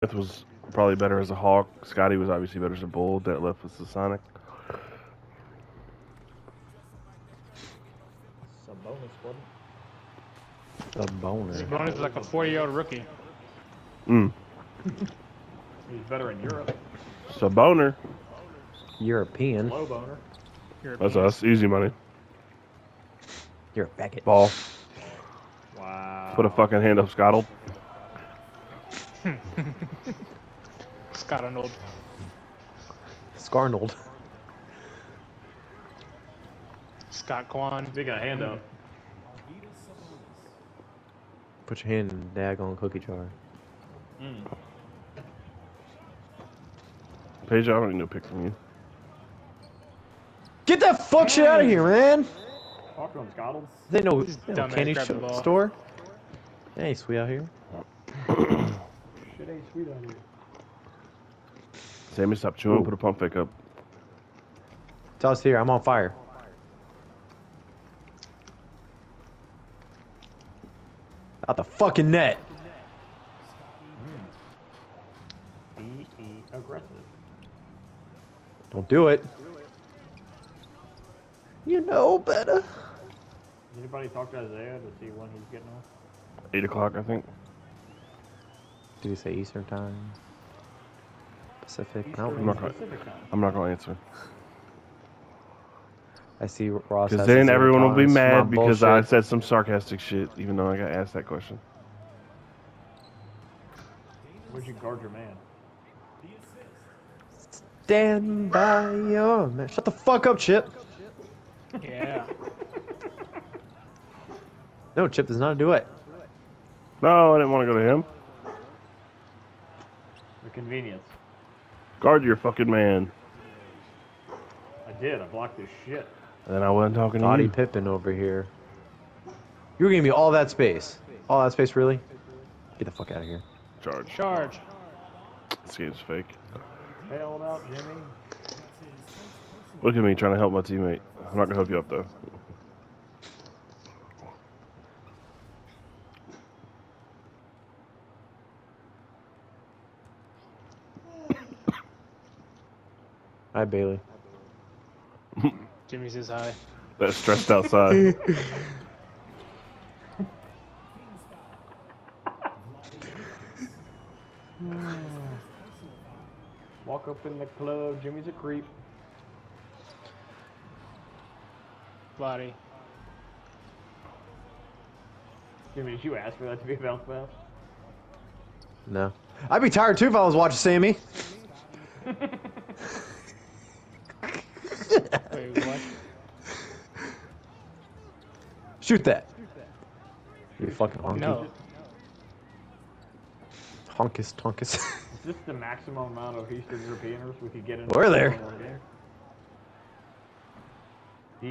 Smith was probably better as a Hawk. Scotty was obviously better as a Bull. That left was the Sonic. Sabonis wasn't. A boner. Sabonis is like a 40 year old rookie. Mm. He's better in Europe. So boner. European. Low boner. That's us. Easy money. You're a faggot. Ball. Wow. Put a fucking hand up, Scottle. Scott Arnold. Scarnold. Scott Kwan. Big a hand up. Put your hand in the daggone cookie jar. Mm. Paige, I don't need no pick from you. Get that fuck shit out of here, man! Talk to him, Scottle. They know, they know candy grabbed the sh- ball. store. It ain't sweet out here. Shit ain't sweet out here. Sammy, stop chewing. Ooh. Put a pump fake up. Tell us here, I'm on fire. Out the fucking net. Be aggressive. Don't do it. You know better. Anybody talk to Isaiah to see when he's getting off? Eight o'clock, I think. Did he say Eastern time? Pacific? Eastern I'm, not gonna- Pacific time. I'm not gonna answer. I see Ross. Because then his everyone will be tolerance for my mad because I said some sarcastic shit, even though I got asked that question. Where'd you guard your man? Stand by your man. Shut the fuck up, Chip. Yeah. No, Chip does not do it. No, I didn't want to go to him. The convenience. Guard your fucking man. I did. I blocked his shit. And then I wasn't talking to Scotty you. Pippen over here. You were giving me all that space. All that space, really? Get the fuck out of here. Charge. Charge. This game's fake. Bailed out, Jimmy. Look at me trying to help my teammate. I'm not gonna help you up though. Hi, Bailey. Jimmy says hi. That's stressed outside. Walk up in the club. Jimmy's a creep. Body. Jimmy, did you ask for that to be a bounce pass? No. I'd be tired too if I was watching Sammy. Wait, what? Shoot that. You fucking honky. No. Honkus tonkus. Is this the maximum amount of Eastern Europeaners we could get in? We're there. one game?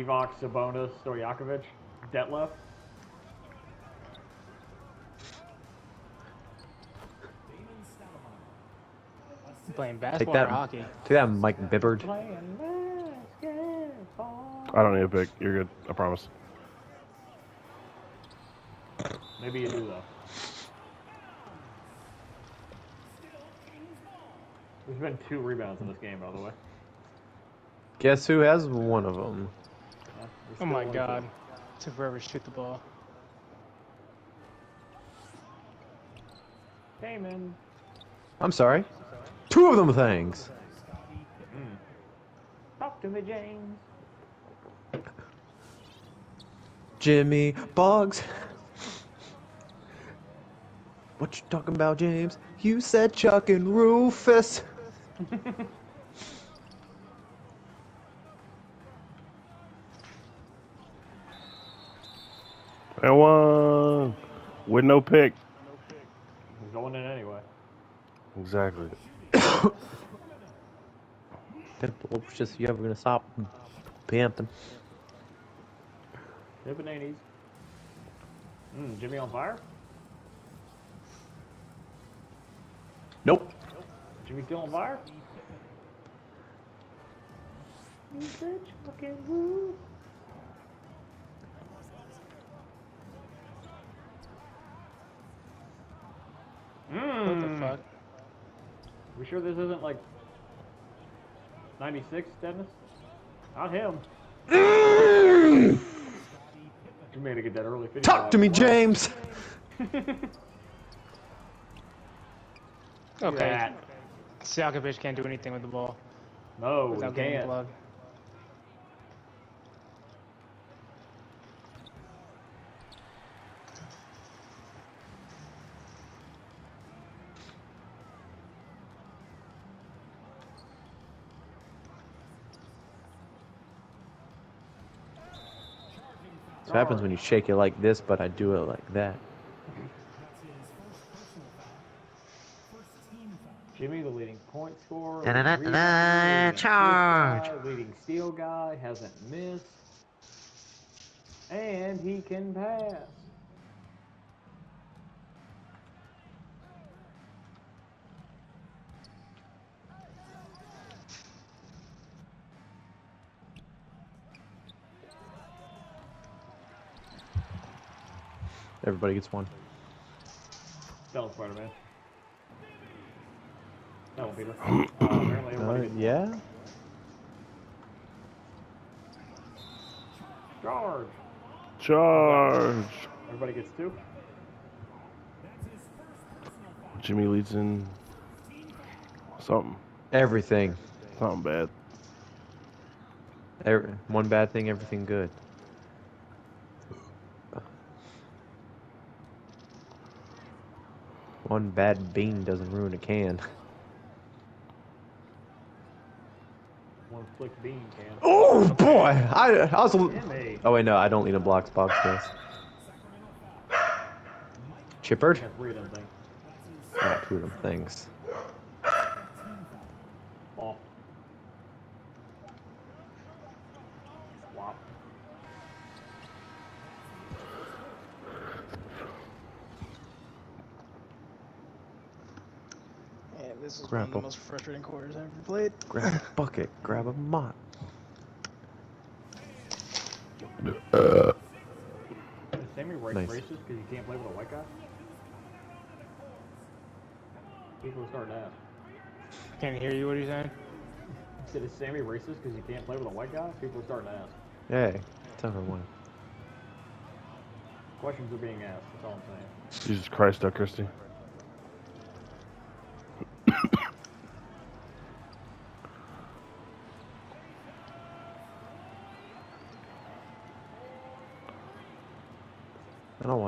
Divac, Sabonis, Stojakovic, Detlef. Playing Take basketball that. or hockey? Take that, Mike Bibbard. I don't need a pick. You're good. I promise. Maybe you do though. There's been two rebounds in this game, by the way. Guess who has one of them? Yeah, Oh my god. game. Took forever to shoot the ball. Cayman. I'm sorry. Two of them things. Hmm. Talk to me, James. Jimmy Boggs. What you talking about, James? You said Chuck and Rufus. And one with no pick. We're going in anyway. Exactly. Pimple, it's just you ever gonna stop pimping? Hippin' ain't easy. Mm, Jimmy on fire? Nope. Jimmy still on fire? You said fucking woo. What the Mmm. fuck? We sure this isn't like 96, Dennis? Not him. Mm. you made to get that early video. Talk to me, James. Look at Okay. that. Stojakovic can't do anything with the ball No, we without getting can't. blood. That's what happens when you shake it like this, but I do it like that. Jimmy, the leading point scorer, Da-da-da-da-da, leading charge. assist guy, leading steal guy, hasn't missed, and he can pass. Everybody gets one. Tell Spider-Man. Tell him, Peter. Uh, apparently Uh, everybody gets yeah. charge. Charge. Everybody gets two. Jimmy leads in something. Everything. Something bad. Every, one bad thing, everything good. One bad bean doesn't ruin a can. flick bean can. Oh boy! I, I was. Oh wait, no, I don't need a blocks. Box does. Chippered? Got three of them things. Not two of them things. Ball. Swap. Yeah, this is Grab one of the a- most frustrating quarters I've ever played. Grab a bucket. Grab a mop. Is Sammy ra- Nice. racist because you can't play with a white guy? People are starting to ask. Can't hear you. What are you saying? I said, is Sammy racist because you can't play with a white guy? People are starting to ask. Hey, tell her one. Questions are being asked. That's all I'm saying. Jesus Christ, Doug Christie.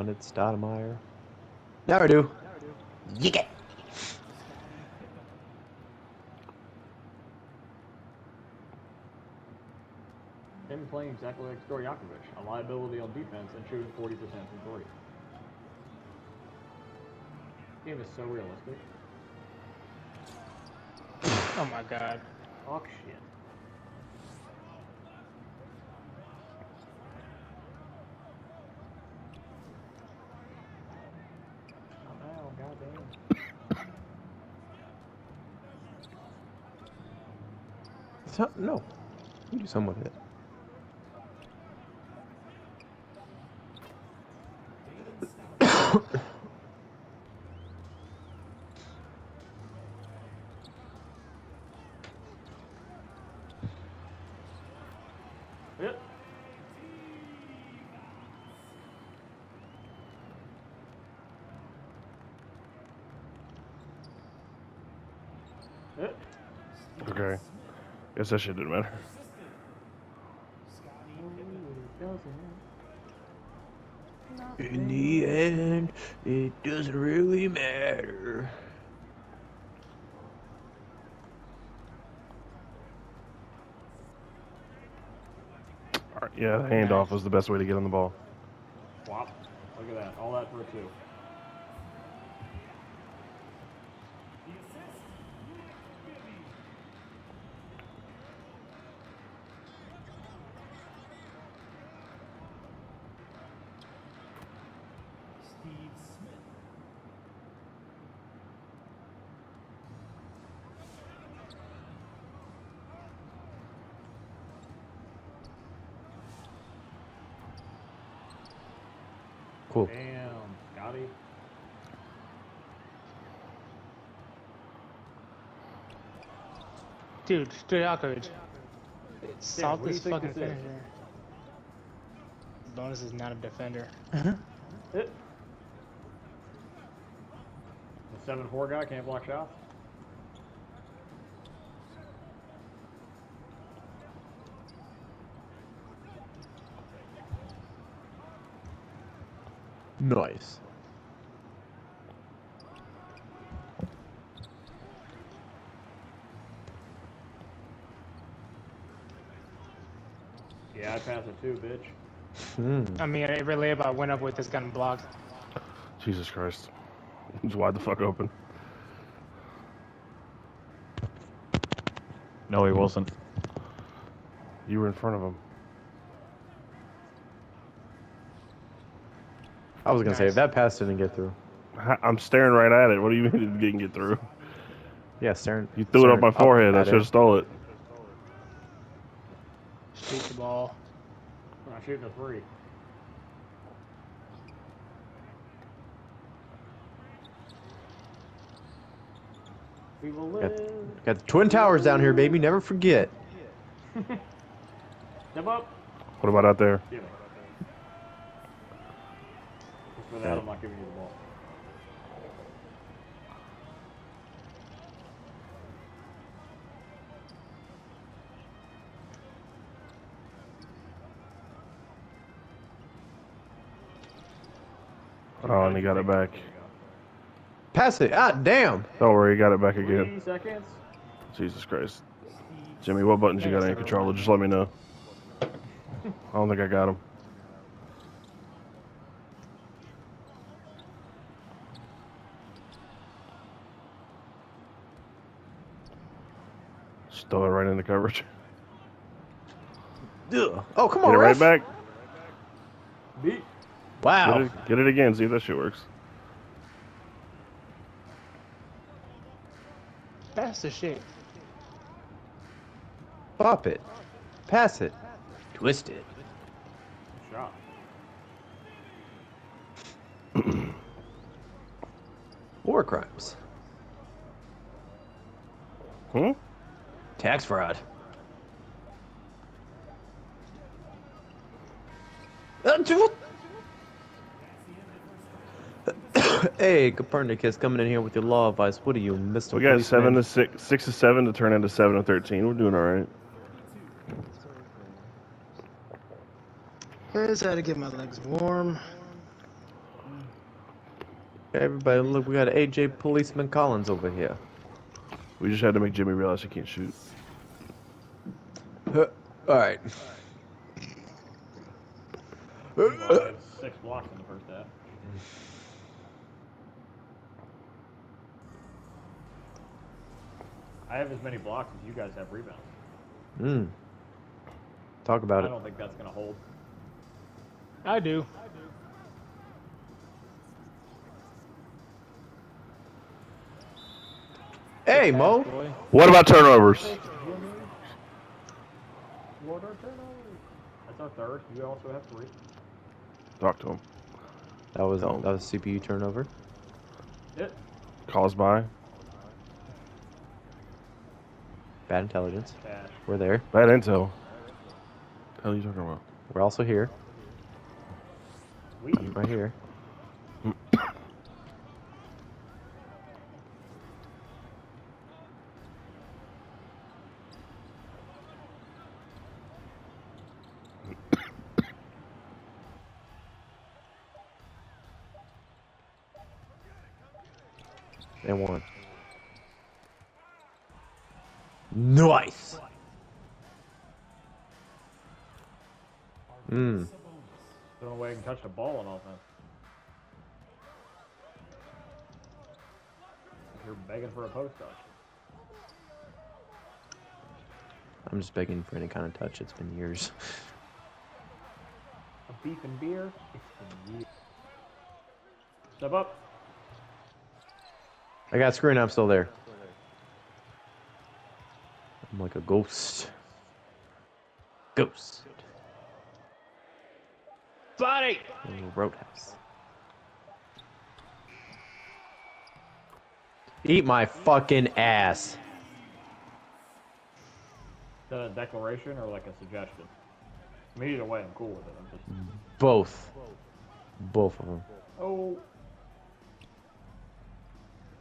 I don't want it. Stoudamire. Now I do. Yick it. Him playing exactly like Stojakovic, a liability on defense and shooting 40% from three. Game is so realistic. Oh my god. Fuck shit. No. You do something with it. Yep. Yep. Okay. Guess that shit didn't matter. In the end, it doesn't really matter. Alright, yeah, the handoff was the best way to get on the ball. Swap. Look at that. All that for a two. Dude, Stojakovic. Salt what do this you think fucking this is? finisher. Bonus is not a defender. It. The seven four guy can't block shots. Nice. I pass it too, bitch. Hmm. I mean, every layup I went up with this gun blocked. Jesus Christ. It's wide the fuck open. No, he wasn't. You were in front of him. I was gonna say if that pass didn't get through. I'm staring right at it. What do you mean it didn't get through? Yeah, staring. You threw it up my forehead. I should have stole it. Shoot the ball. We're not shooting a three. We will Got- live. Got the twin towers down here, baby. Never forget. Step up. What about out there? Give me. For that, I'm not giving you the ball. Oh, and he got it back. Pass it. Ah, damn. Don't worry, he got it back again. Seconds. Jesus Christ. Jimmy, what buttons you got on your controller? Just let me know. I don't think I got them. Just throw it right in the coverage. Ugh. Oh, come Get on, it right ref. back. Beat. Get Wow. it, get it again. See if that shit works. That's the shit. Pop it. Pass it. Twist it. Shot. War crimes. Hmm? Tax fraud. Uh, two- hey, Copernicus, coming in here with your law advice. What are you, Mr. We got Policeman? seven to six, six to seven to turn into seven to thirteen. We're doing all right. I just had to get my legs warm. Hey, everybody, look, we got AJ Policeman Collins over here. We just had to make Jimmy realize he can't shoot. All right. Well, six blocks in the first half. I have as many blocks as you guys have rebounds. Hmm. Talk about I it. I don't think that's gonna hold. I do. Hey, Mo. What about turnovers? Lord, our turnovers. That's our third. You also have three. Talk to him. That was No. that was CPU turnover. It. Calls by. Bad intelligence. Cash. We're there. Bad intel. The hell are you talking about? We're also here. We. Right here. And one. Nice. Hmm. The only way I can touch the ball on offense. You're begging for a post touch. I'm just begging for any kind of touch. It's been years. A beef and beer. It's been years. Step up. I got screen. I'm still there. I'm like a ghost. Ghost. Body! roadhouse. Eat my fucking ass. that a declaration or like a suggestion? I mean, either way, I'm cool with it. I'm just. Both. Both of them. Oh,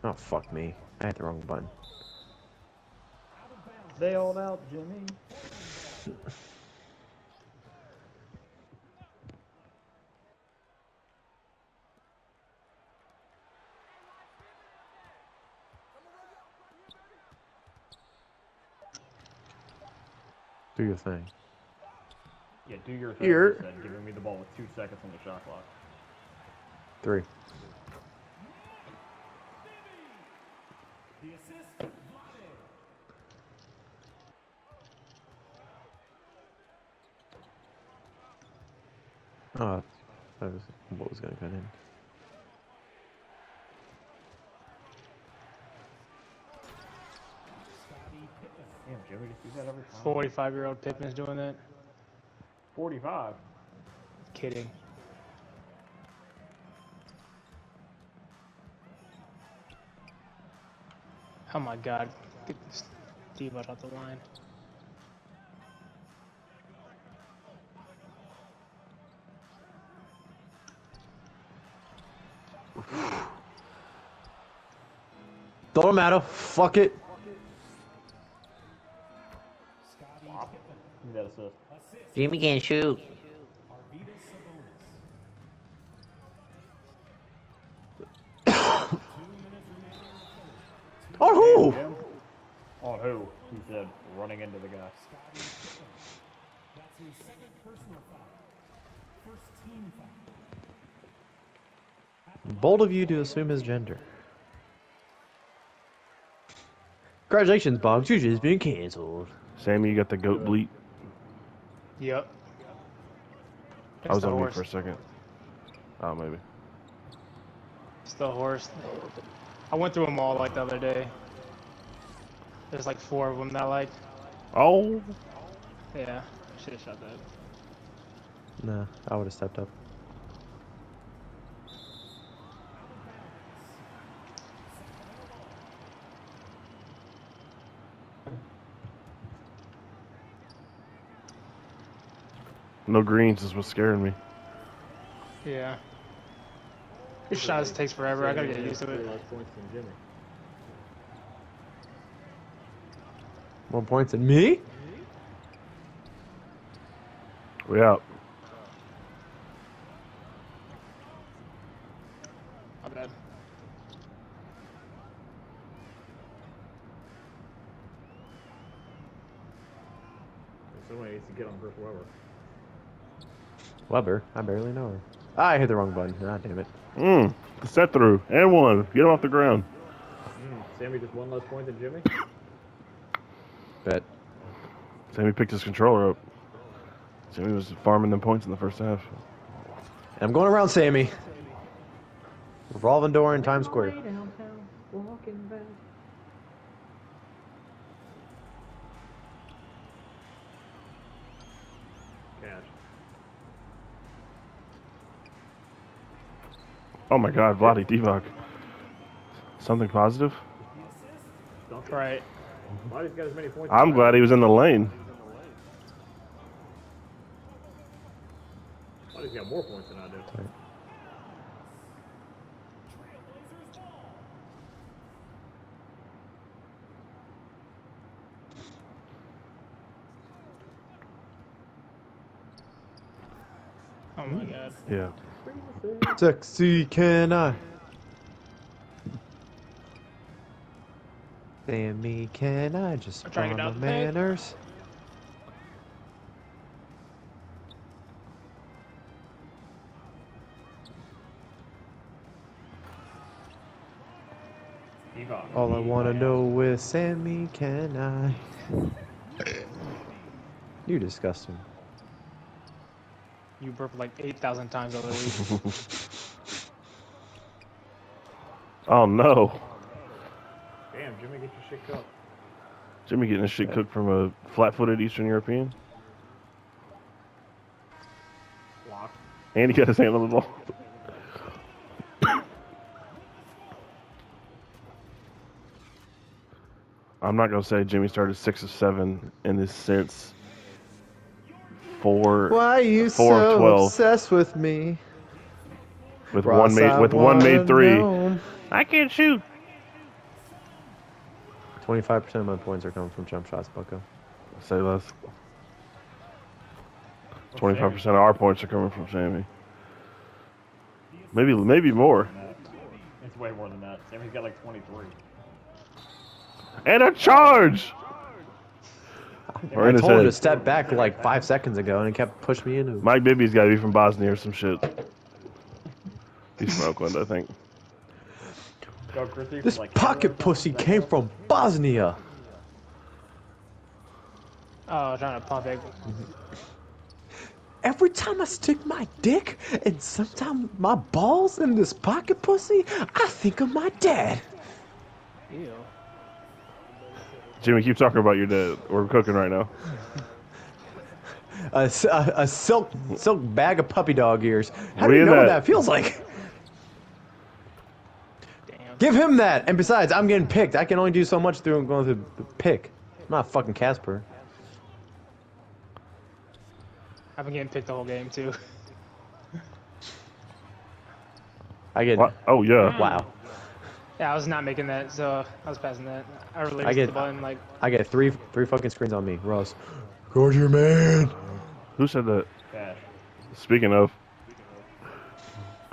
Oh, fuck me. I hit the wrong button. Bailed out, Jimmy. Do your thing. Yeah, do your thing. Here. He said, giving me the ball with two seconds on the shot clock. Three. Oh, that was what was gonna cut in. Damn, Jimmy just do that every time. 45 year old Pippen's doing that. 45. Kidding. Oh my god. Get this Diva out the line. Don't matter. Fuck it. Flop. Give me. Jimmy can shoot. On who? Jim? On who? He said, running into the guy. Bold of you to assume his gender. Congratulations, Boggs. You just been cancelled. Sammy, you got the goat bleat. Yep. I was It's the on mute horse. for a second. Oh, maybe. It's the horse. I went through them all like the other day. There's like four of them that I like. Oh, Yeah. Should have shot that. Nah, I would have stepped up. No greens is what's scaring me. Yeah. Your shots takes forever. I gotta get used to it. less points than Jimmy. More points than me? We out. My bad. Somebody needs to get on Chris Webber. Weber. I barely know her. Ah, I hit the wrong button. Ah, damn it. Mm, set through and one. Get him off the ground. Sammy just one less point than Jimmy? Bet. Sammy picked his controller up. Sammy was farming them points in the first half. I'm going around Sammy. Revolving door in Times Square. Cash. Oh my God, Vlade Divac. Something positive? Right. Why's got as many points? I'm glad he was in the lane. Why's got more points than I do? Oh my god. Yeah. Sexy can I? Sammy, can I just I'm trying to on get the out the paint. manners? All I wanna know is Sammy, can I? You disgusting. You burped like 8,000 times over the week. Oh no. Oh, Damn, Jimmy, get your shit cooked. Jimmy getting his shit cooked from a flat-footed Eastern European. Block. And he got his hand on the ball. I'm not gonna say Jimmy started six or seven in this sense. Four Why are you Four so 12. obsessed with me? with Ross, one made with one made three. know. I can't shoot. 25% of my points are coming from jump shots, Bucko. Say less. Twenty five percent of our points are coming from Sammy. Maybe maybe more. It's way more than that. Sammy's got like 23. And a charge. Or I in his told him to step back like five seconds ago, and he kept pushing me into. Mike Bibby's got to be from Bosnia or some shit. He's from Oakland, I think. This pocket pussy came from Bosnia. Oh, trying to pump it. Every time I stick my dick and sometimes my balls in this pocket pussy, I think of my dad. Ew. Jimmy, keep talking about your dad. We're cooking right now. A a silk silk bag of puppy dog ears. How do you in know what that. that feels like? Damn. Give him that. And besides, I'm getting picked. I can only do so much through going through the pick. I'm not fucking Casper. I've been getting picked the whole game too. I get What? Oh yeah. wow. Yeah, I was not making that, so I was passing that. I released get- the button like I get three three fucking screens on me. Ross. Go your man. Who said that? Cash. Speaking of,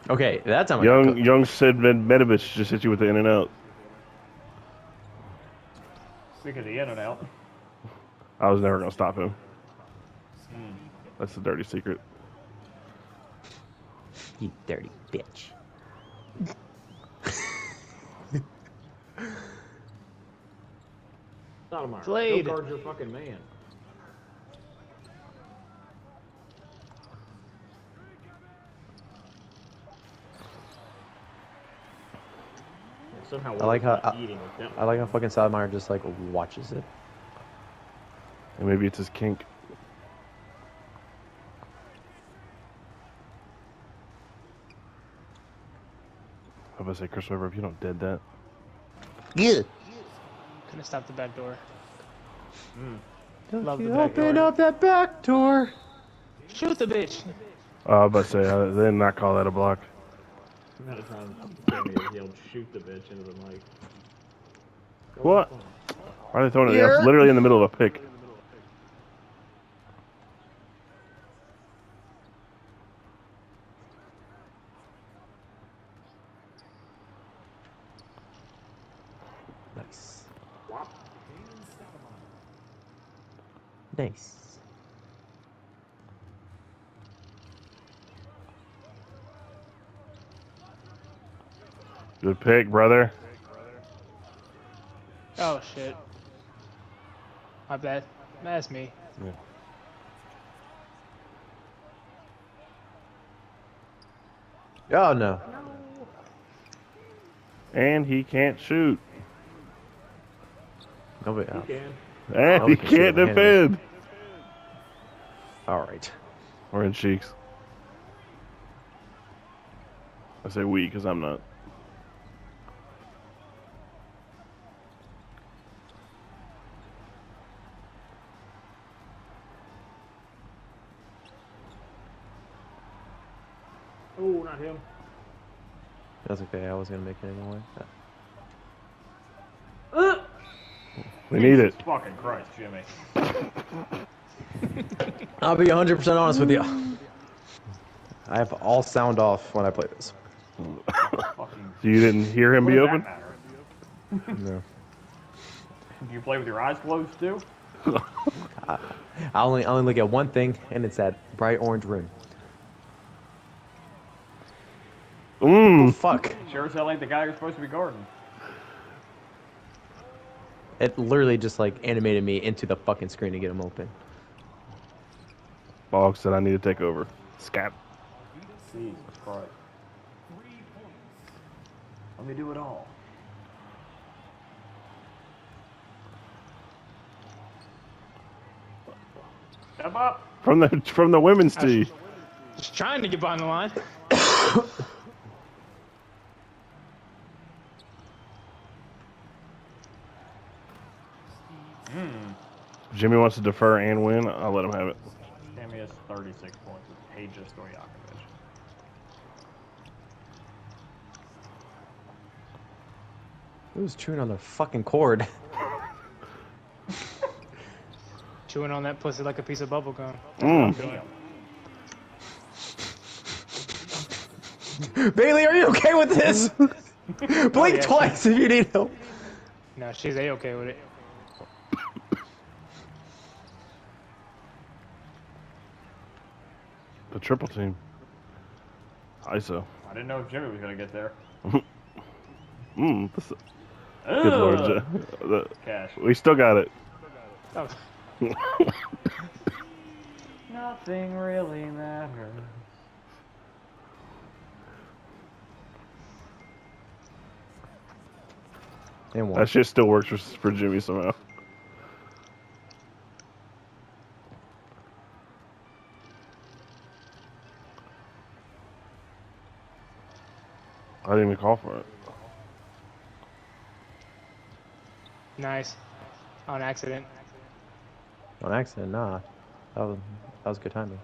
Okay, that's how young young Sid Med- Medovich just hit you with the in and out. Speaking of the in and out, I was never gonna stop him. Hmm. That's the dirty secret. You dirty bitch. Sotomayor, Blade. Go card's your fucking man. Somehow I like how- not I- eating with them. I like how fucking Sadmeyer just like watches it. And maybe it's his kink. I was gonna say, Chris Webber, if you don't dead that. Good. couldn't stop the back door. Don't Love you the back open door. up that back door. Shoot the bitch. Oh, I was about to say, uh, they did not call that a block. The amount of times Sammy has yelled shoot the bitch into the mic. Go What? have fun. Why are they throwing it? Here. That's literally in the middle of a pick. Nice. Nice. Good pick, brother. Oh shit. My bad. That's me. Oh no. And he can't shoot. Nobody. You Oh. can. And he we can shoot can't can't defend. All right. We're in cheeks. I say we because I'm not. Oh, not him. That's okay. I was gonna make it anyway. Uh. We need it. Fucking Christ, Jimmy. I'll be 100% honest with you. I have all sound off when I play this. You didn't hear him What be open? No. Do you play with your eyes closed too? I only I only look at one thing, and it's that bright orange rim. Mmm. Fuck! Sure as hell ain't the guy you're supposed to be guarding. It literally just like animated me into the fucking screen to get him open. Bog said I need to take over. Scat. Jesus Christ. Let me do it all. Step up. From the from the women's tee. Just trying to get behind the line. Jimmy wants to defer and win. I'll let him have it. Sammy has 36 points with Peja Stojakovic. Who's chewing on the fucking cord? Chewing on that pussy like a piece of bubble gum. Mm. Bailey, are you okay with this? Blink yeah, twice if you need help. No, she's a okay with it. Triple team. ISO. I didn't know if Jimmy was gonna get there. Mm, this, good lord, Ugh. The- Cash. we still got it. Oh, Nothing really matters. That shit still works for, for Jimmy somehow. I didn't even call for it. nice. On accident. On accident, nah. That was that was good timing.